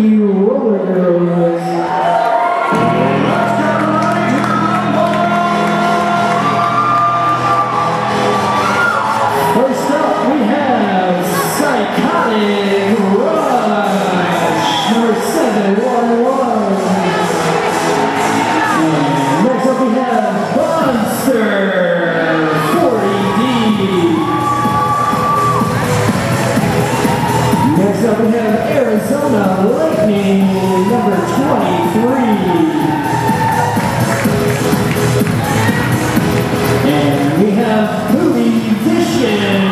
You roller Psychotic Rush, number 711. Up, we have Arizona Lightning, number 23. And we have Movie Visions,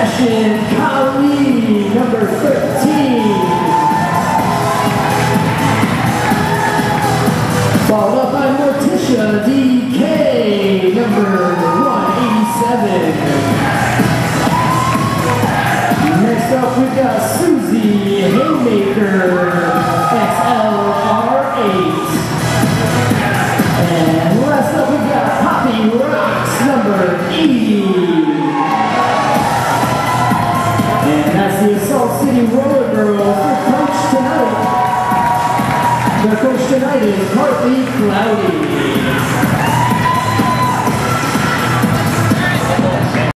Smashing Kali, number 13. Followed up by Morticia DK, number 187. Next up, we've got Susie Haymaker, XLR8. And last up, we've got Poppy Rocks, number 80. Assault City Roller Girls for Coach tonight. The coach tonight is Hartley Cloudy.